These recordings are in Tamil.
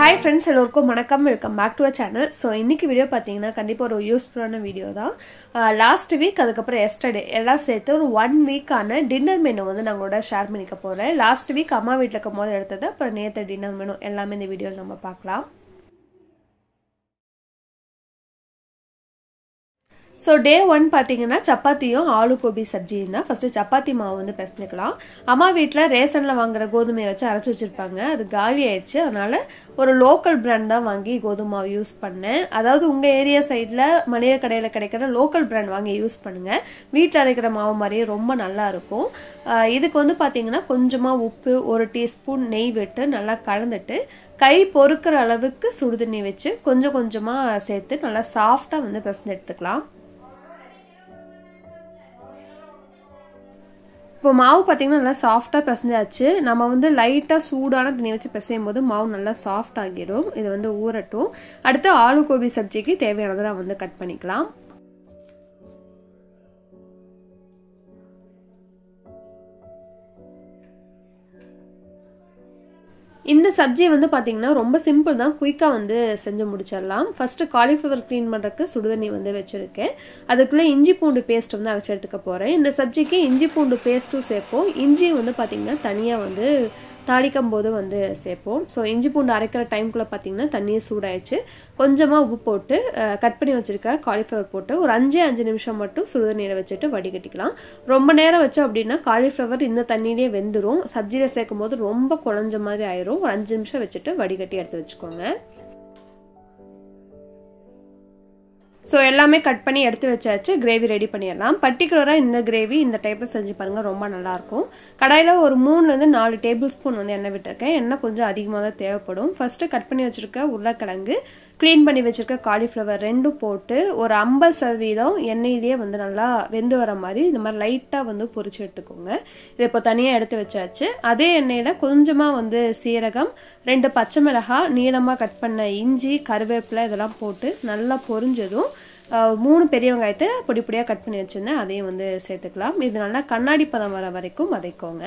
ஹாய் ஃப்ரெண்ட்ஸ் எல்லோருக்கும் வணக்கம். Welcome back to a channel so இன்றைக்கி வீடியோ பார்த்தீங்கன்னா கண்டிப்பாக ஒரு யூஸ்ஃபுல்லான வீடியோ தான். Uh, லாஸ்ட் வீக் அதுக்கப்புறம் எஸ்டர்டே எல்லாம் சேர்த்து ஒரு ஒன் வீக்கான டின்னர் மெனு வந்து நாங்களோட ஷேர் பண்ணிக்க போகிறேன் லாஸ்ட் வீக் அம்மா வீட்டில் இருக்கும் போது எடுத்தது அப்புறம் நேற்று டின்னர் மெனு எல்லாமே இந்த வீடியோவில் நம்ம பார்க்கலாம். ஸோ டே ஒன் பார்த்தீங்கன்னா சப்பாத்தியும் ஆலு கோபி சப்ஜியும் தான். ஃபஸ்ட்டு சப்பாத்தி மாவு வந்து பிசைஞ்சிக்கலாம். அம்மா வீட்டில் ரேஷனில் வாங்குற கோதுமையை வச்சு அரைச்சி வச்சுருப்பாங்க. அது காலி ஆயிடுச்சு. அதனால் ஒரு லோக்கல் பிராண்ட் தான் வாங்கி கோதுமை மாவு யூஸ் பண்ணேன். அதாவது உங்கள் ஏரியா சைடில் மளிகை கடையில் கிடைக்கிற லோக்கல் பிராண்ட் வாங்கி யூஸ் பண்ணுங்கள் வீட்டில் அரைக்கிற மாவு மாதிரியே ரொம்ப நல்லா இருக்கும். இதுக்கு வந்து பார்த்தீங்கன்னா கொஞ்சமாக உப்பு ஒரு டீஸ்பூன் நெய் விட்டு நல்லா கலந்துட்டு கை பொறுக்கிற அளவுக்கு சுடுதண்ணி வச்சு கொஞ்சம் கொஞ்சமாக சேர்த்து நல்லா சாஃப்டாக வந்து பிசைஞ்சு எடுத்துக்கலாம். இப்போ மாவு பார்த்தீங்கன்னா நல்லா சாஃப்டாக பிசைஞ்சாச்சு. நம்ம வந்து லைட்டாக சூடான தண்ணி வச்சு பிசையும் போது மாவு நல்லா சாஃப்ட் ஆகிடும். இது வந்து ஊறட்டும். அடுத்து ஆலு கோபி சப்ஜிக்கு தேவையானதை நான் வந்து கட் பண்ணிக்கலாம். இந்த சப்ஜி வந்து பார்த்தீங்கன்னா ரொம்ப சிம்பிள் தான். குயிக்காக வந்து செஞ்சு முடிச்சிடலாம். ஃபர்ஸ்ட் காலிஃப்ளவர் க்ளீன் பண்ணுறதுக்கு சுடுதண்ணி வந்து வச்சுருக்கேன். அதுக்குள்ளே இஞ்சி பூண்டு பேஸ்ட் வந்து அரைச்சி எடுத்துக்க போகிறேன் இந்த சப்ஜிக்கு இஞ்சி பூண்டு பேஸ்ட்டும் சேர்ப்போம். இஞ்சி வந்து பார்த்தீங்கன்னா தனியாக வந்து தாளிக்கும் போது வந்து சேர்ப்போம். ஸோ இஞ்சி பூண்டு அரைக்கிற டைம்குள்ளே பார்த்தீங்கன்னா தண்ணியை சூடாயிடுச்சு. கொஞ்சமாக உப்பு போட்டு கட் பண்ணி வச்சுருக்க காலிஃப்ளவர் போட்டு ஒரு அஞ்சே அஞ்சு நிமிஷம் மட்டும் சுடுதண்ணீரை வச்சுட்டு வடிகட்டிக்கலாம். ரொம்ப நேரம் வச்சோம் அப்படின்னா காலிஃப்ளவர் இந்த தண்ணியிலே வெந்துடும் சப்ஜியில் சேர்க்கும் போது ரொம்ப குழஞ்ச மாதிரி ஆயிரும். ஒரு அஞ்சு நிமிஷம் வச்சுட்டு வடிகட்டி எடுத்து வச்சுக்கோங்க. ஸோ எல்லாமே கட் பண்ணி எடுத்து வச்சாச்சு. கிரேவி ரெடி பண்ணிடலாம். பர்டிகுலராக இந்த கிரேவி இந்த டைப்பில் செஞ்சு பாருங்கள் ரொம்ப நல்லாயிருக்கும். கடாயில் ஒரு மூணுலேருந்து நாலு டேபிள் ஸ்பூன் வந்து எண்ணெய் விட்டுருக்கேன். எண்ணெய் கொஞ்சம் அதிகமாக தான் தேவைப்படும். ஃபஸ்ட்டு கட் பண்ணி வச்சுருக்க உருளைக்கிழங்கு க்ளீன் பண்ணி வச்சுருக்க காலிஃப்ளவர் ரெண்டும் போட்டு ஒரு ஐம்பது சதவீதம் எண்ணெயிலேயே வந்து நல்லா வெந்து வர மாதிரி இந்த மாதிரி லைட்டாக வந்து பொறிச்சு எடுத்துக்கோங்க. இதை இப்போ தனியாக எடுத்து வச்சாச்சு. அதே எண்ணெயில் கொஞ்சமாக வந்து சீரகம் ரெண்டு பச்சை மிளகாய் நீளமாக கட் பண்ண இஞ்சி கருவேப்பிலை இதெல்லாம் போட்டு நல்லா பொரிஞ்சதும் மூணு பெரிய வெங்காயத்தை பொடி பொடியாக கட் பண்ணி வச்சுருந்தேன் அதையும் வந்து சேர்த்துக்கலாம். இது நல்லா கண்ணாடி பதம் வர வரைக்கும் வதைக்கோங்க.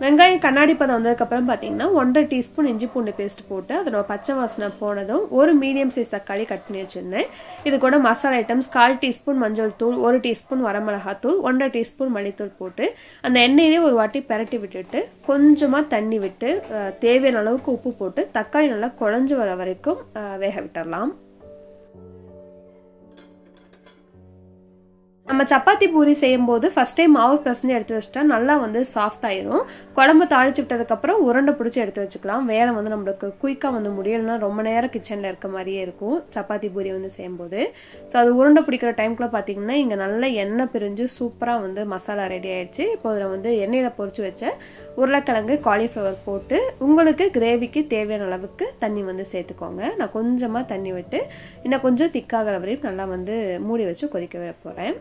வெங்காயம் கண்ணாடி பதம் வந்ததுக்கப்புறம் பார்த்தீங்கன்னா ஒன்றரை டீஸ்பூன் இஞ்சி பூண்டு பேஸ்ட் போட்டு அதோட பச்சை வாசனை போனதும் ஒரு மீடியம் சைஸ் தக்காளி கட் பண்ணி வச்சுருந்தேன். இது கூட மசாலா ஐட்டம்ஸ் கால் டீஸ்பூன் மஞ்சள் தூள் ஒரு டீஸ்பூன் வரமிளகாத்தூள் ஒன்றரை டீஸ்பூன் மல்லித்தூள் போட்டு அந்த எண்ணெயிலே ஒரு வாட்டி பெரட்டி விட்டுட்டு கொஞ்சமாக தண்ணி விட்டு தேவையான அளவுக்கு உப்பு போட்டு தக்காளி நல்லா குழஞ்சி வர வரைக்கும் வேக விட்டுடலாம் நம்ம சப்பாத்தி பூரி செய்யும் போது ஃபஸ்ட்டே மாவு பிசைஞ்சு எடுத்து வச்சுட்டா நல்லா வந்து சாஃப்ட் ஆயிரும். குழம்பு தாளிச்சு விட்டதுக்கப்புறம் உருண்டை பிடிச்சி எடுத்து வச்சுக்கலாம். வேலை வந்து நம்மளுக்கு குயிக்காக வந்து முடியலன்னா ரொம்ப நேரம் கிச்சனில் இருக்க மாதிரியே இருக்கும் சப்பாத்தி பூரி வந்து செய்யும்போது. ஸோ அது உருண்டை பிடிக்கிற டைம்குள்ளே பார்த்தீங்கன்னா இங்கே நல்லா எண்ணெய் பிரிஞ்சு சூப்பராக வந்து மசாலா ரெடி ஆயிடுச்சு. இப்போ அதில் வந்து எண்ணெயில் பொறிச்சு வச்ச உருளைக்கிழங்கு காலிஃப்ளவர் போட்டு உங்களுக்கு கிரேவிக்கு தேவையான அளவுக்கு தண்ணி வந்து சேர்த்துக்கோங்க. நான் கொஞ்சமாக தண்ணி விட்டு இன்னும் கொஞ்சம் திக்காகிற வரையும் நல்லா வந்து மூடி வச்சு கொதிக்க போகிறேன்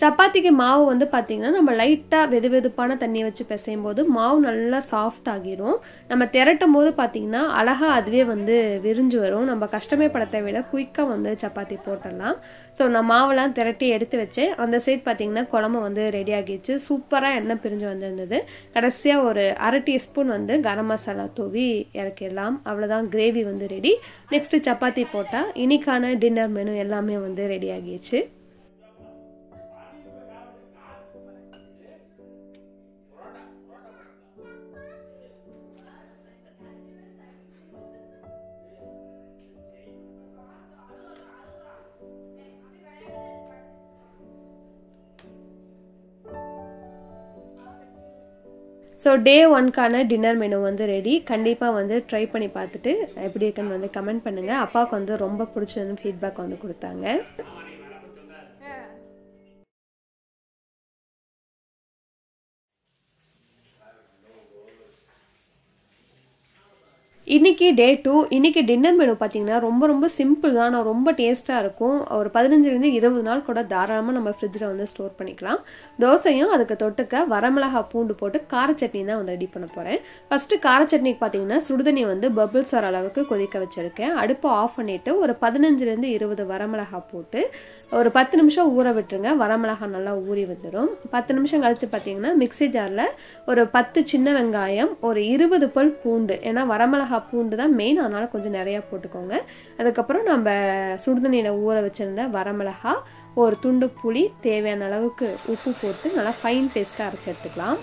சப்பாத்திக்கு மாவு வந்து பார்த்திங்கன்னா நம்ம லைட்டாக வெது வெதுப்பான தண்ணியை வச்சு பிசையும் போது மாவு நல்லா சாஃப்ட் ஆகிரும். நம்ம திரட்டும் போது பார்த்திங்கன்னா அழகாக அதுவே வந்து விரிஞ்சு வரும். நம்ம கஷ்டமே படத்தை விட குயிக்காக வந்து சப்பாத்தி போட்டுடலாம். ஸோ நான் மாவெல்லாம் திரட்டி எடுத்து வச்சேன். அந்த சைட் பார்த்திங்கன்னா குழம்பு வந்து ரெடி ஆகிடுச்சு. சூப்பராக எண்ணெய் பிரிஞ்சு வந்திருந்தது. கடைசியாக ஒரு அரை டீஸ்பூன் வந்து கரம் மசாலா தூவி இறக்கிடலாம். அவ்வளோதான் கிரேவி வந்து ரெடி நெக்ஸ்ட்டு சப்பாத்தி போட்டால் இனிக்கான டின்னர் மெனு எல்லாமே வந்து ரெடி ஆகிடுச்சு. ஸோ டே ஒன்க்கான டின்னர் மெனு வந்து ரெடி கண்டிப்பாக வந்து ட்ரை பண்ணி பார்த்துட்டு எப்படி இருக்குன்னு வந்து கமெண்ட் பண்ணுங்கள் அப்பாவுக்கு வந்து ரொம்ப பிடிச்சதுன்னு ஃபீட்பேக் வந்து கொடுத்தாங்க. இன்னைக்கு டே டூ இன்றைக்கி டின்னர் மெனு பார்த்தீங்கன்னா ரொம்ப ரொம்ப சிம்பிள் தான். ஆனால் ரொம்ப டேஸ்ட்டாக இருக்கும். ஒரு பதினஞ்சுலேருந்து இருபது நாள் கூட தாராளமாக நம்ம ஃப்ரிட்ஜில் வந்து ஸ்டோர் பண்ணிக்கலாம். தோசையும் அதுக்கு தொட்டுக்க வரமிளகா பூண்டு போட்டு கார சட்னி தான் வந்து ரெடி பண்ண போகிறேன் ஃபஸ்ட்டு கார சட்னிக்கு பார்த்தீங்கன்னா சுடுதண்ணி வந்து பபிள்ஸ் வர அளவுக்கு கொதிக்க வச்சுருக்கேன். அடுப்பை ஆஃப் பண்ணிவிட்டு ஒரு பதினஞ்சுலேருந்து இருபது வரமிளகா போட்டு ஒரு பத்து நிமிஷம் ஊற விட்டுருங்க. வரமிளகா நல்லா ஊறி வந்துடும் பத்து நிமிஷம் கழித்து பார்த்தீங்கன்னா மிக்ஸி ஜாரில் ஒரு பத்து சின்ன வெங்காயம் ஒரு இருபது பல் பூண்டு. ஏன்னா வரமிளகா பூண்டு தான் மெயின் அதனால் கொஞ்சம் நிறையா போட்டுக்கோங்க. அதுக்கப்புறம் நம்ம சுடுதண்ணியில் ஊற வச்சுருந்த வரமிளகா ஒரு துண்டு புளி தேவையான அளவுக்கு உப்பு போட்டு நல்லா ஃபைன் பேஸ்ட்டாக அரைச்சி எடுத்துக்கலாம்.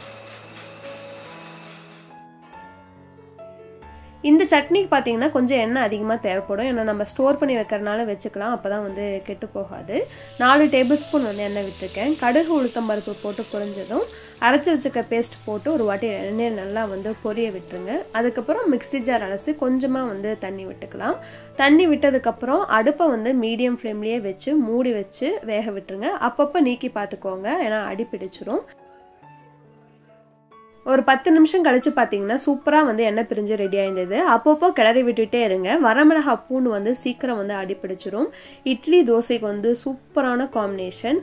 இந்த சட்னிக்கு பார்த்தீங்கன்னா கொஞ்சம் எண்ணெய் அதிகமாக தேவைப்படும். ஏன்னா நம்ம ஸ்டோர் பண்ணி வைக்கிறனால வச்சுக்கலாம். அப்போ தான் வந்து கெட்டு போகாது. நாலு டேபிள் ஸ்பூன் வந்து எண்ணெய் விட்டுருக்கேன். கடுகு உளுத்தம் பருப்பு போட்டு பொரிஞ்சதும் அரைச்சி வச்சுக்க பேஸ்ட் போட்டு ஒரு வாட்டி எண்ணெய் நல்லா வந்து பொரிய விட்டுருங்க. அதுக்கப்புறம் மிக்ஸி ஜார் அலசி கொஞ்சமாக வந்து தண்ணி விட்டுக்கலாம். தண்ணி விட்டதுக்கப்புறம் அடுப்பை வந்து மீடியம் ஃப்ளேம்லேயே வச்சு மூடி வச்சு வேக விட்டுருங்க. அப்பப்போ நீக்கி பார்த்துக்கோங்க ஏன்னா அடி பிடிச்சிரும். ஒரு பத்து நிமிஷம் கழிச்சு பார்த்தீங்கன்னா சூப்பராக வந்து எண்ணெய் பிரிஞ்சு ரெடி ஆயிருந்தது. அப்பப்போ கிளறி விட்டுட்டே இருங்க. வரமிளகா பூண்டு வந்து சீக்கிரம் வந்து அடிப்பிடிச்சிரும் இட்லி தோசைக்கு வந்து சூப்பரான combination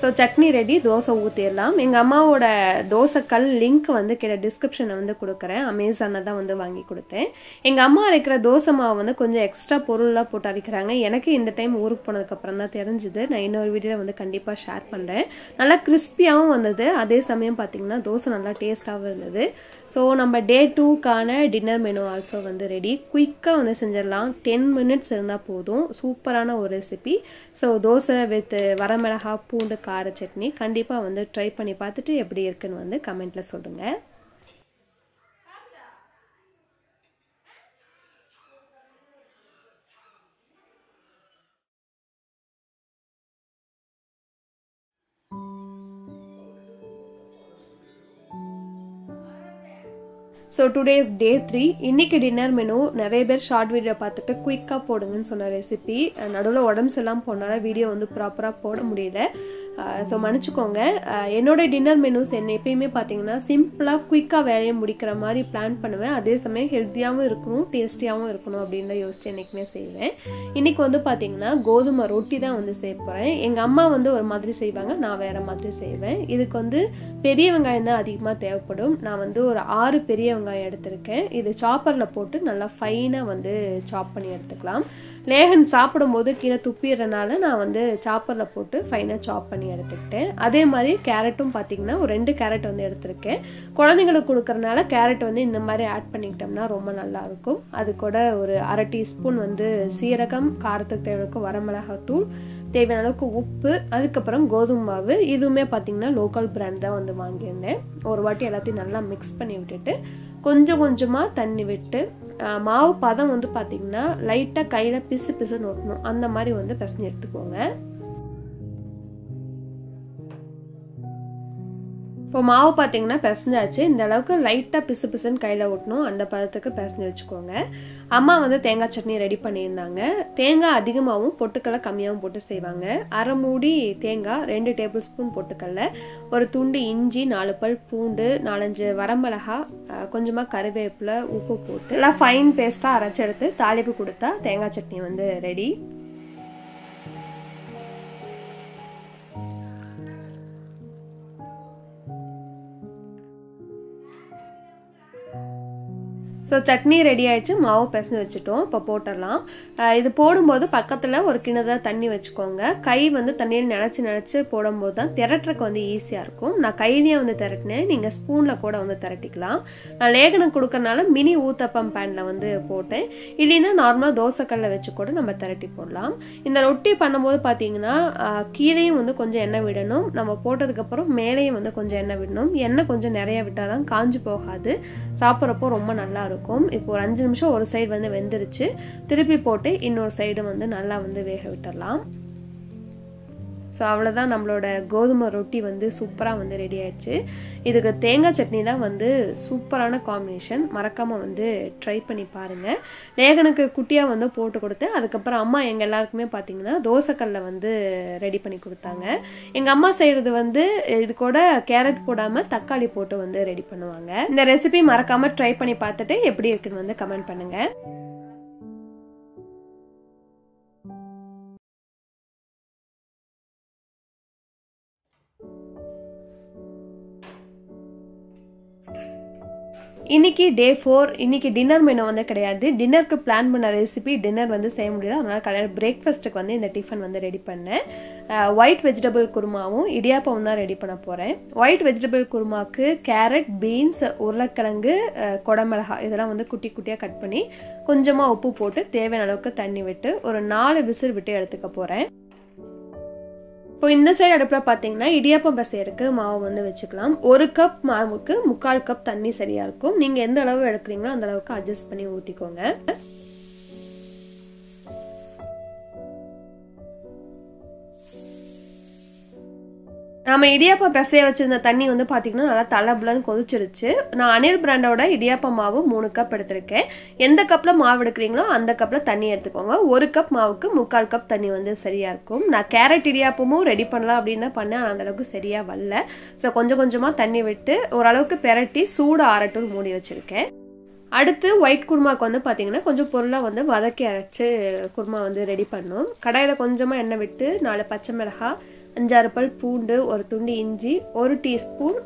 so chutney ready dosa ஊற்றிடலாம் எங்கள் அம்மாவோட தோசைக்கல் லிங்க் வந்து கிட்ட டிஸ்கிரிப்ஷனை வந்து கொடுக்குறேன். அமேசானில் தான் வந்து வாங்கி கொடுத்தேன். எங்கள் அம்மா அரைக்கிற தோசை மாவு வந்து கொஞ்சம் எக்ஸ்ட்ரா பொருள்லாம் போட்டு அரைக்கிறாங்க. எனக்கு இந்த டைம் ஊருக்கு போனதுக்கப்புறம் தான் தெரிஞ்சுது. நான் இன்னொரு வீடியோவில் வந்து கண்டிப்பாக ஷேர் பண்ணுறேன் நல்லா கிறிஸ்பியாகவும் வந்தது. அதே சமயம் பார்த்தீங்கன்னா தோசை நல்லா டேஸ்ட்டாகவும் இருந்தது. ஸோ நம்ம டே டூக்கான டின்னர் மெனு ஆல்சோ வந்து ரெடி குயிக்காக வந்து செஞ்சிடலாம். டென் மினிட்ஸ் இருந்தால் போதும். சூப்பரான ஒரு ரெசிபி ஸோ தோசை வித் வரமிளகா பூண்டு கார சட்னி கண்டிப்பாக வந்து ட்ரை பண்ணி பார்த்துட்டு எப்படி இருக்குன்னு வந்து கமெண்ட்டில் சொல்லுங்கள் ஸோ டுடேஸ் டே த்ரீ இன்னைக்கு டின்னர் மெனு நிறைய பேர் ஷார்ட் வீடியோ பார்த்துட்டு குயிக்காக போடுங்கன்னு சொன்ன ரெசிபி நடுவில் உடம்பு சரியில்லாமல் போனால வீடியோ வந்து ப்ராப்பராக போட முடியல. ஸோ மன்னிச்சுக்கோங்க. என்னோட டின்னர் மெனுஸ் என்ன எப்பயுமே பார்த்தீங்கன்னா சிம்பிளாக குயிக்காக வேலையை முடிக்கிற மாதிரி பிளான் பண்ணுவேன். அதே சமயம் ஹெல்த்தியாகவும் இருக்கணும் டேஸ்டியாகவும் இருக்கணும் அப்படின்னு யோசிச்சு என்றைக்குமே செய்வேன். இன்றைக்கி வந்து பார்த்தீங்கன்னா கோதுமை ரொட்டி தான் வந்து செய்ய போகிறேன் எங்கள் அம்மா வந்து ஒரு மாதிரி செய்வாங்க நான் வேறு மாதிரி செய்வேன். இதுக்கு வந்து பெரிய வெங்காயம் தான் அதிகமாக தேவைப்படும். நான் வந்து ஒரு ஆறு பெரிய வெங்காயம் எடுத்திருக்கேன். இது சாப்பரில் போட்டு நல்லா ஃபைனாக வந்து சாப் பண்ணி எடுத்துக்கலாம். லேகன் சாப்பிடும்போது கீழே துப்பிடுறனால நான் வந்து சாப்பரில் போட்டு ஃபைனாக சாப் பண்ணி எடுத்துக்கிட்டேன். அதே மாதிரி கேரட்டும் பார்த்தீங்கன்னா ஒரு ரெண்டு கேரட் வந்து எடுத்திருக்கேன். குழந்தைங்களுக்கு கொடுக்கறனால கேரட் வந்து இந்த மாதிரி ஆட் பண்ணிக்கிட்டோம்னா ரொம்ப நல்லாயிருக்கும் அது கூட ஒரு அரை டீஸ்பூன் வந்து சீரகம் காரத்துக்கு தேவைக்கு வரமிளகாத்தூள் தேவையான அளவுக்கு உப்பு அதுக்கப்புறம் கோதுமை மாவு. இதுவுமே பார்த்தீங்கன்னா லோக்கல் பிராண்ட் தான் வந்து வாங்கியிருந்தேன். ஒரு வாட்டி எல்லாத்தையும் நல்லா மிக்ஸ் பண்ணி விட்டுட்டு கொஞ்சம் கொஞ்சமாக தண்ணி விட்டு மாவு பதம் வந்து பார்த்திங்கன்னா லைட்டாக கையில் பிசு பிசுன்னு ஒட்டணும். அந்த மாதிரி வந்து பிசைஞ்சு எடுத்துக்கோங்க. இப்போ மாவு பார்த்தீங்கன்னா பிசைஞ்சாச்சு. இந்த அளவுக்கு லைட்டாக பிசு பிசுன்னு கையில் ஒட்டணும். அந்த பதத்துக்கு பிசைஞ்சு வச்சுக்கோங்க. அம்மா வந்து தேங்காய் சட்னி ரெடி பண்ணியிருந்தாங்க. தேங்காய் அதிகமாகவும் பொட்டுக்கடலை கம்மியாகவும் போட்டு செய்வாங்க. அரை மூடி தேங்காய் ரெண்டு டேபிள் ஸ்பூன் பொட்டுக்கடலை ஒரு துண்டு இஞ்சி நாலு பல் பூண்டு நாலஞ்சு வரமிளகா கொஞ்சமாக கருவேப்பிலை உப்பு போட்டு எல்லாம் ஃபைன் பேஸ்ட்டாக அரைச்சி எடுத்து தாளிப்பு கொடுத்தா தேங்காய் சட்னி வந்து ரெடி ஸோ சட்னி ரெடி ஆயிடுச்சு. மாவு பிசைஞ்சு வச்சுட்டோம். இப்போ போட்டுடலாம். இது போடும்போது பக்கத்தில் ஒரு கிணறு தண்ணி வச்சுக்கோங்க. கை வந்து தண்ணியில் நினச்சி நினச்சி போடும்போது தான் திரட்டுறக்கு வந்து ஈஸியாக இருக்கும். நான் கையிலேயே வந்து திரட்டினேன். நீங்கள் ஸ்பூனில் கூட வந்து திரட்டிக்கலாம். நான் லேகனம் கொடுக்கறனால மினி ஊத்தப்பம் பேனில் வந்து போட்டேன். இல்லைன்னா நார்மலாக தோசைக்கல்ல வச்சு கூட நம்ம திரட்டி போடலாம். இந்த ரொட்டி பண்ணும்போது பார்த்தீங்கன்னா கீழேயும் வந்து கொஞ்சம் எண்ணெய் விடணும். நம்ம போட்டதுக்கப்புறம் மேலேயும் வந்து கொஞ்சம் எண்ணெய் விடணும். எண்ணெய் கொஞ்சம் நிறைய விட்டால் தான் காஞ்சு போகாது. சாப்பிட்றப்போ ரொம்ப நல்லா இருக்கும். இப்போ ஒரு அஞ்சு நிமிஷம் ஒரு சைடு வந்து வெந்துருச்சு. திருப்பி போட்டு இன்னொரு சைடு வந்து நல்லா வந்து வேக விட்டுடலாம் ஸோ அவ்வளோதான் நம்மளோட கோதுமை ரொட்டி வந்து சூப்பராக வந்து ரெடி ஆயிடுச்சு. இதுக்கு தேங்காய் சட்னி தான் வந்து சூப்பரான காம்பினேஷன் மறக்காமல் வந்து ட்ரை பண்ணி பாருங்கள் லேகனுக்கு குட்டியாக வந்து போட்டு கொடுத்தேன். அதுக்கப்புறம் அம்மா எங்கள் எல்லாருக்குமே பார்த்தீங்கன்னா தோசைக்கல்ல வந்து ரெடி பண்ணி கொடுத்தாங்க. எங்கள் அம்மா செய்கிறது வந்து இது கூட கேரட் போடாமல் தக்காளி போட்டு வந்து ரெடி பண்ணுவாங்க. இந்த ரெசிபி மறக்காமல் ட்ரை பண்ணி பார்த்துட்டு எப்படி இருக்குன்னு வந்து கமெண்ட் பண்ணுங்கள் இன்னைக்கு டே ஃபோர் இன்னைக்கு டின்னர் மெனு வந்து கிடையாது. டின்னருக்கு பிளான் பண்ண ரெசிபி டின்னர் வந்து செய்ய முடியாது அதனால் காலையில் பிரேக்ஃபாஸ்ட்டுக்கு வந்து இந்த டிஃபன் வந்து ரெடி பண்ணேன். ஒயிட் வெஜிடபிள் குருமாவும் இடியாப்பம் தான் ரெடி பண்ண போகிறேன் ஒயிட் வெஜிடபிள் குருமாவுக்கு கேரட் பீன்ஸ் உருளைக்கிழங்கு குடமிளகாய் இதெல்லாம் வந்து குட்டி குட்டியாக கட் பண்ணி கொஞ்சமாக உப்பு போட்டு தேவையான அளவுக்கு தண்ணி விட்டு ஒரு நாலு விசில் விட்டு எடுத்துக்க போகிறேன் இப்போ இந்த சைடு அடுப்பில் பார்த்தீங்கன்னா இடியாப்பம் பசையருக்கு மாவு வந்து வச்சுக்கலாம். ஒரு கப் மாவுக்கு முக்கால் கப் தண்ணி சரியாக இருக்கும். நீங்கள் எந்த அளவு எடுக்கிறீங்களோ அந்த அளவுக்கு அட்ஜஸ்ட் பண்ணி ஊற்றிக்கோங்க நம்ம இடியாப்பம் பிசைய வச்சிருந்த தண்ணி வந்து பார்த்தீங்கன்னா நல்லா தலபுலன்னு கொதிச்சிருச்சு. நான் அனில் பிராண்டோட இடியாப்ப மாவு மூணு கப் எடுத்திருக்கேன். எந்த கப்பில் மாவு எடுக்கிறீங்களோ அந்த கப்பில் தண்ணி எடுத்துக்கோங்க. ஒரு கப் மாவுக்கு முக்கால் கப் தண்ணி வந்து சரியாக இருக்கும். நான் கேரட் இடியாப்பமும் ரெடி பண்ணலாம் அப்படின்னு தான் பண்ணேன். அந்த அளவுக்கு சரியாக வரல. ஸோ கொஞ்சம் கொஞ்சமாக தண்ணி விட்டு ஓரளவுக்கு பெரட்டி சூடு ஆறட்டும் மூடி வச்சுருக்கேன். அடுத்து ஒயிட் குருமாவுக்கு வந்து பார்த்தீங்கன்னா கொஞ்சம் பொருளாக வந்து வதக்கி அரைச்சி குருமா வந்து ரெடி பண்ணோம். கடாயில் கொஞ்சமாக எண்ணெய் விட்டு நாலு பச்சை மிளகாய் அஞ்சாறு பல் பூண்டு ஒரு துண்டு இஞ்சி ஒரு டீஸ்பூன்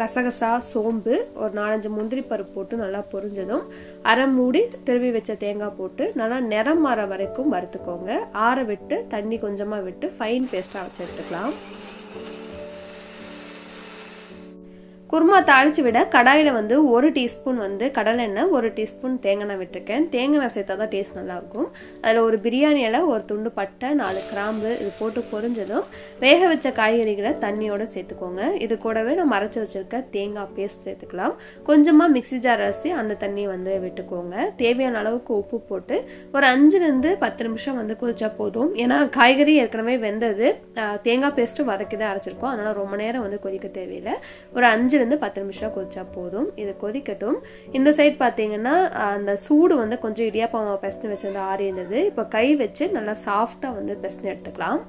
கசகசா சோம்பு ஒரு நாலஞ்சு முந்திரி பருப்பு போட்டு நல்லா பொரிஞ்சதும் அரை மூடி திருவி வச்ச தேங்காய் போட்டு நல்லா நிறம் மாற வரைக்கும் வறுத்துக்கோங்க. ஆற விட்டு தண்ணி கொஞ்சமாக விட்டு ஃபைன் பேஸ்ட்டாக வச்சு எடுத்துக்கலாம். குருமா தாளித்து விட கடாயில் வந்து ஒரு டீஸ்பூன் வந்து கடலெண்ணெய் ஒரு டீஸ்பூன் தேங்காய் விட்டுருக்கேன். தேங்காய் சேர்த்தா தான் டேஸ்ட் நல்லாயிருக்கும். அதில் ஒரு பிரியாணியில் ஒரு துண்டு பட்டை நாலு கிராம்பு இது போட்டு பொரிஞ்சதும் வேக வச்ச காய்கறிகளை தண்ணியோடு சேர்த்துக்கோங்க. இது கூடவே நம்ம அரைச்சி வச்சுருக்க தேங்காய் பேஸ்ட் சேர்த்துக்கலாம். கொஞ்சமாக மிக்சி ஜார் அரிசி அந்த தண்ணியை வந்து விட்டுக்கோங்க. தேவையான அளவுக்கு உப்பு போட்டு ஒரு அஞ்சுலேருந்து பத்து நிமிஷம் வந்து கொதிச்சா போதும். ஏன்னா காய்கறி ஏற்கனவே வெந்தது. தேங்காய் பேஸ்ட்டு வதக்கி தான் அரைச்சிருக்கோம். அதனால் ரொம்ப நேரம் வந்து கொதிக்க தேவையில்லை. ஒரு அஞ்சு அஞ்சுலேருந்து பத்து நிமிஷம் கொதிச்சா போதும். இது கொதிக்கட்டும். இந்த சைட் பார்த்தீங்கன்னா அந்த சூடு வந்து கொஞ்சம் இடியாப்பம் பெஸ்ட் வச்சிருந்து ஆறி இருந்தது. இப்போ கை வச்சு நல்லா சாஃப்டாக வந்து பெஸ்ட் எடுத்துக்கலாம்.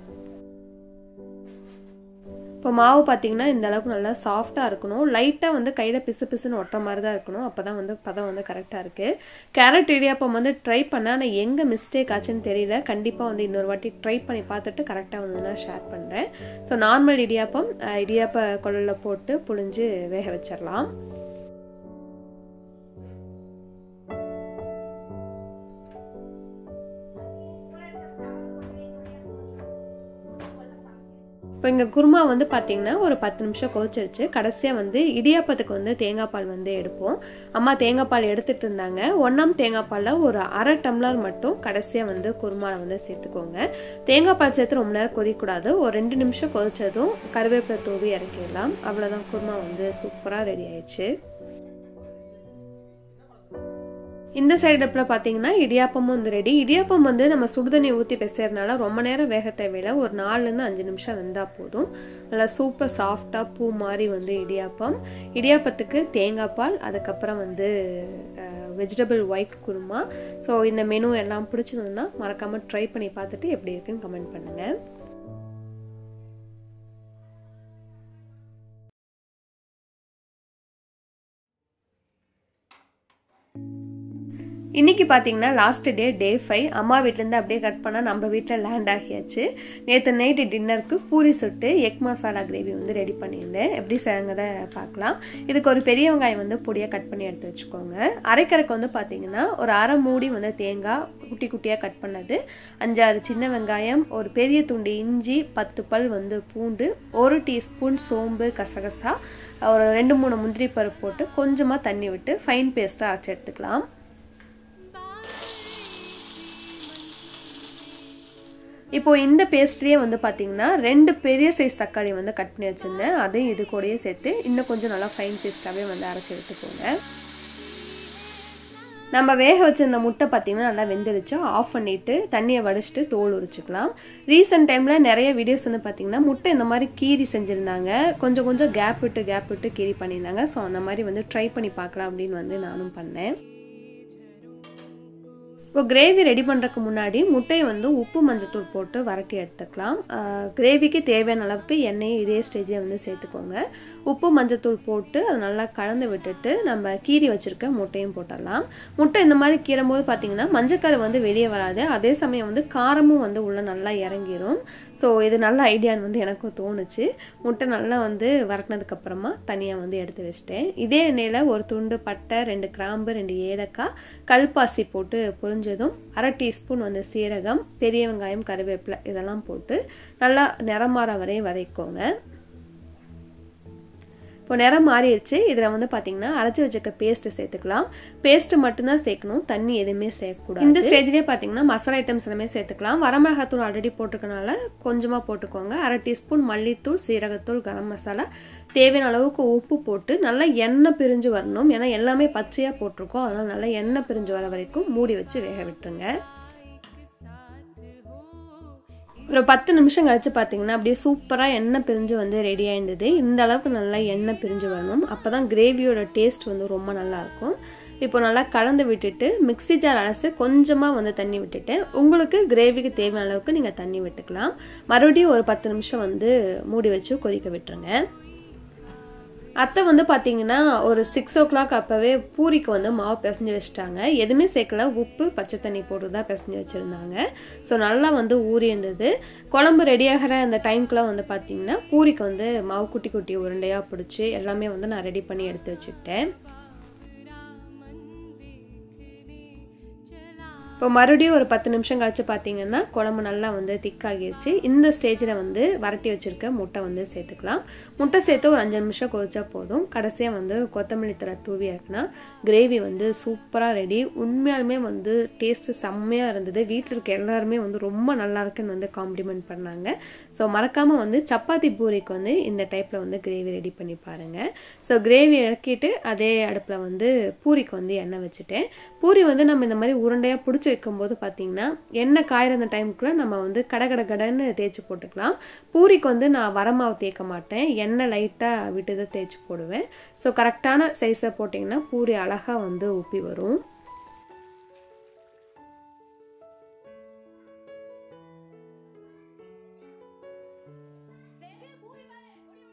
இப்போ மாவு பார்த்தீங்கன்னா இந்த அளவுக்கு நல்லா சாஃப்டாக இருக்கணும். லைட்டாக வந்து கையில் பிசு பிசுன்னு ஒட்டுற மாதிரி தான் இருக்கணும். அப்போ தான் வந்து பதம் வந்து கரெக்டாக இருக்குது கேரட் இடியாப்பம் வந்து ட்ரை பண்ணால் ஆனால் எங்கே மிஸ்டேக் ஆச்சுன்னு தெரியல. கண்டிப்பாக வந்து இன்னொரு வாட்டி ட்ரை பண்ணி பார்த்துட்டு கரெக்டாக வந்து நான் ஷேர் பண்ணுறேன் ஸோ நார்மல் இடியாப்பம் இடியாப்ப குழலில் போட்டு புழிஞ்சு வேக வச்சிடலாம். இப்போ இங்கே குருமா வந்து பார்த்திங்கன்னா ஒரு பத்து நிமிஷம் கொதிச்சிருச்சு. கடைசியாக வந்து இடியாப்பத்துக்கு வந்து தேங்காய் பால் வந்து எடுப்போம். அம்மா தேங்காய் பால் எடுத்துகிட்டு இருந்தாங்க. ஒன்றாம் தேங்காய் பாலில் ஒரு அரை டம்ளர் மட்டும் கடைசியாக வந்து குருமாவில் வந்து சேர்த்துக்கோங்க. தேங்காய் பால் சேர்த்து ரொம்ப நேரம் கொதிக்கூடாது ஒரு ரெண்டு நிமிஷம் கொதிச்சதும் கருவேப்பிலை தூவி இறக்கிடலாம். அவ்வளோதான் குருமா வந்து சூப்பராக ரெடி ஆயிடுச்சு. இந்த சைடு அடுப்பில் பார்த்தீங்கன்னா இடியாப்பமும் வந்து ரெடி இடியாப்பம் வந்து நம்ம சுடுதண்ணி ஊற்றி பிசைறதுனால ரொம்ப நேரம் வேக தேவையில்லை. ஒரு நாலுலேருந்து அஞ்சு நிமிஷம் வெந்தால் போதும். நல்லா சூப்பர் சாஃப்டாக பூ மாதிரி வந்து இடியாப்பம். இடியாப்பத்துக்கு தேங்காய் பால் அதுக்கப்புறம் வந்து வெஜிடபிள் ஒயிட் குருமா. ஸோ இந்த மெனு எல்லாம் பிடிச்சிருந்ததுன்னா மறக்காமல் ட்ரை பண்ணி பார்த்துட்டு எப்படி இருக்குன்னு கமெண்ட் பண்ணுங்கள் இன்றைக்கி பார்த்தீங்கன்னா லாஸ்ட் டே டே ஃபைவ் அம்மா வீட்டிலேருந்து அப்படியே கட் பண்ணால் நம்ம வீட்டில் லேண்ட் ஆகியாச்சு. நேற்று நைட்டு டின்னருக்கு பூரி சுட்டு எக் மசாலா கிரேவி வந்து ரெடி பண்ணியிருந்தேன். எப்படி செய்யறதை பார்க்கலாம். இதுக்கு ஒரு பெரிய வெங்காயம் வந்து பொடியாக கட் பண்ணி எடுத்து வச்சுக்கோங்க. அரைக்கரைக்கு வந்து பார்த்தீங்கன்னா ஒரு அரை மூடி வந்து தேங்காய் குட்டி குட்டியாக கட் பண்ணது. அஞ்சாறு சின்ன வெங்காயம் ஒரு பெரிய துண்டு இஞ்சி பத்து பல் வந்து பூண்டு ஒரு டீஸ்பூன் சோம்பு கசகசா ஒரு ரெண்டு மூணு முந்திரி பருப்பு போட்டு கொஞ்சமாக தண்ணி விட்டு ஃபைன் பேஸ்ட்டாக அரைச்சி எடுத்துக்கலாம். இப்போ இந்த பேஸ்ட்ரியே வந்து பார்த்தீங்கன்னா ரெண்டு பெரிய சைஸ் தக்காளி வந்து கட் பண்ணி வச்சுருந்தேன். அதையும் இது கூடயே சேர்த்து இன்னும் கொஞ்சம் நல்லா ஃபைன் பேஸ்ட்டாகவே வந்து அரைச்சி எடுத்துக்கோங்க. நம்ம வேக வச்சிருந்த முட்டை பார்த்தீங்கன்னா நல்லா வெந்துருச்சு. ஆஃப் பண்ணிட்டு தண்ணியை வடிச்சிட்டு தோல் உரிச்சிக்கலாம். ரீசெண்ட் டைமில் நிறைய வீடியோஸ் வந்து பார்த்தீங்கன்னா முட்டை இந்த மாதிரி கீரி செஞ்சுருந்தாங்க. கொஞ்சம் கொஞ்சம் கேப் விட்டு கேப் விட்டு கீரி பண்ணியிருந்தாங்க. ஸோ அந்த மாதிரி வந்து ட்ரை பண்ணி பார்க்கலாம் அப்படின்னு வந்து நானும் பண்ணேன். இப்போ கிரேவி ரெடி பண்ணுறதுக்கு முன்னாடி முட்டையை வந்து உப்பு மஞ்சத்தூள் போட்டு வரட்டி எடுத்துக்கலாம். கிரேவிக்கு தேவையான அளவுக்கு எண்ணெயும் இதே ஸ்டேஜே வந்து சேர்த்துக்கோங்க. உப்பு மஞ்சத்தூள் போட்டு அதை நல்லா கலந்து விட்டுட்டு நம்ம கீரி வச்சுருக்க முட்டையும் போட்டுடலாம். முட்டை இந்த மாதிரி கீறும்போது பார்த்தீங்கன்னா மஞ்சக்கரை வந்து வெளியே வராது. அதே சமயம் வந்து காரமும் வந்து உள்ளே நல்லா இறங்கிரும். ஸோ இது நல்ல ஐடியான்னு வந்து எனக்கும் தோணுச்சு. முட்டை நல்லா வந்து வரட்டினதுக்கப்புறமா தனியாக வந்து எடுத்து வச்சிட்டேன். இதே எண்ணெயில் ஒரு துண்டு பட்டை ரெண்டு கிராம்பு ரெண்டு ஏலக்காய் கல்பாசி போட்டு புரிஞ்சு பொரிஞ்சதும் அரை டீஸ்பூன் வந்து சீரகம் பெரிய வெங்காயம் கருவேப்பிலை இதெல்லாம் போட்டு நல்லா நிறம் மாற வதைக்கோங்க வதக்கோங்க இப்போ நிறம் மாறிடுச்சு. இதில் வந்து பார்த்தீங்கன்னா அரைச்சி வச்சுக்க பேஸ்ட்டு சேர்த்துக்கலாம். பேஸ்ட்டு மட்டும்தான் சேர்க்கணும். தண்ணி எதுவுமே சேர்க்கக்கூடாது. இந்த ஸ்டேஜ்லேயே பார்த்தீங்கன்னா மசாலா ஐட்டம்ஸ் எல்லாமே சேர்த்துக்கலாம். வரமிளகாத்தூள் ஆல்ரெடி போட்டிருக்கனால கொஞ்சமாக போட்டுக்கோங்க. அரை டீஸ்பூன் மல்லித்தூள் சீரகத்தூள் கரம் மசாலா. தேவையான அளவுக்கு உப்பு போட்டு நல்லா எண்ணெய் பிரிஞ்சு வரணும். ஏன்னா எல்லாமே பச்சையாக போட்டிருக்கோம். அதனால் நல்லா எண்ணெய் பிரிஞ்சு வர வரைக்கும் மூடி வச்சு வேக விட்டுருங்க. ஒரு பத்து நிமிஷம் கழித்து பார்த்தீங்கன்னா அப்படியே சூப்பராக எண்ணெய் பிரிஞ்சு வந்து ரெடி ஆயிருந்தது. இந்த அளவுக்கு நல்லா எண்ணெய் பிரிஞ்சு வரணும். அப்போ தான் கிரேவியோட டேஸ்ட் வந்து ரொம்ப நல்லாயிருக்கும் இப்போ நல்லா கலந்து விட்டுட்டு மிக்சி ஜார் அலசு கொஞ்சமாக வந்து தண்ணி விட்டுட்டு உங்களுக்கு கிரேவிக்கு தேவையான அளவுக்கு நீங்கள் தண்ணி விட்டுக்கலாம். மறுபடியும் ஒரு பத்து நிமிஷம் வந்து மூடி வச்சு கொதிக்க விட்டுருங்க. அத்தை வந்து பார்த்தீங்கன்னா ஒரு சிக்ஸ் ஓ கிளாக் அப்போவே பூரிக்கு வந்து மாவு பிசைஞ்சு வச்சுட்டாங்க. எதுவுமே சேர்க்கல. உப்பு பச்சை தண்ணி போட்டு தான் பிசைஞ்சு வச்சுருந்தாங்க. ஸோ நல்லா வந்து ஊறி இருந்தது. குழம்பு ரெடியாகிற அந்த டைம்க்குலாம் வந்து பார்த்தீங்கன்னா பூரிக்கு வந்து மாவு குட்டி குட்டி உருண்டையாக பிடிச்சி எல்லாமே வந்து நான் ரெடி பண்ணி எடுத்து வச்சுக்கிட்டேன். இப்போ மறுபடியும் ஒரு பத்து நிமிஷம் கழிச்சு பார்த்தீங்கன்னா குழம்பு நல்லா வந்து திக்காகிடுச்சு இந்த ஸ்டேஜில் வந்து வரட்டி வச்சுருக்க முட்டை வந்து சேர்த்துக்கலாம். முட்டை சேர்த்து ஒரு அஞ்சு நிமிஷம் கொதிச்சா போதும். கடைசியாக வந்து கொத்தமல்லி தலை தூவி இருக்குன்னா கிரேவி வந்து சூப்பராக ரெடி உண்மையாலுமே வந்து டேஸ்ட்டு செம்மையாக இருந்தது. வீட்டில் இருக்க எல்லாருமே வந்து ரொம்ப நல்லா இருக்குன்னு வந்து காம்ப்ளிமெண்ட் பண்ணாங்க. ஸோ மறக்காமல் வந்து சப்பாத்தி பூரிக்கு வந்து இந்த டைப்பில் வந்து கிரேவி ரெடி பண்ணி பாருங்கள் ஸோ கிரேவி இறக்கிட்டு அதே அடுப்பில் வந்து பூரிக்கு வந்து எண்ணெய் வச்சுட்டேன். பூரி வந்து நம்ம இந்த மாதிரி உருண்டையாக பிடிச்சி வைக்கும்போது பார்த்தீங்கன்னா எண்ணெய் காயிற அந்த டைமுக்குள்ளே நம்ம வந்து கட கட கடன்னு தேய்ச்சி போட்டுக்கலாம். பூரிக்கு வந்து நான் வரமாவை தேய்க்க மாட்டேன். எண்ணெய் லைட்டாக விட்டு தான் தேய்ச்சி போடுவேன். ஸோ கரெக்டான சைஸில் போட்டிங்கன்னா பூரி அழகாக வந்து உப்பி வரும்.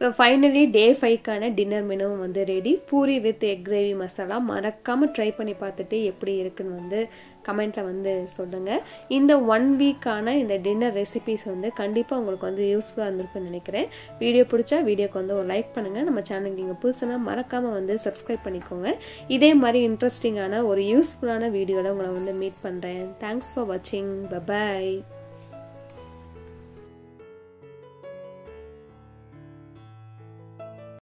ஸோ ஃபைனலி டே ஃபைவ்க்கான டின்னர் மெனுவும் வந்து ready puri with egg gravy masala மறக்காமல் ட்ரை பண்ணி பார்த்துட்டு எப்படி இருக்குன்னு வந்து கமெண்ட்டில் வந்து சொல்லுங்கள் இந்த ஒன் வீக்கான இந்த டின்னர் ரெசிபிஸ் வந்து கண்டிப்பாக உங்களுக்கு வந்து யூஸ்ஃபுல்லாக இருந்திருக்குன்னு நினைக்கிறேன். வீடியோ பிடிச்சா வீடியோக்கு வந்து ஒரு லைக் பண்ணுங்கள் நம்ம சேனலுக்கு நீங்கள் புதுசுனா மறக்காமல் வந்து சப்ஸ்கிரைப் பண்ணிக்கோங்க. இதே மாதிரி இன்ட்ரெஸ்டிங்கான ஒரு யூஸ்ஃபுல்லான வீடியோவில் உங்களை வந்து மீட் பண்ணுறேன் தேங்க்ஸ் ஃபார் வாட்சிங் பபாய்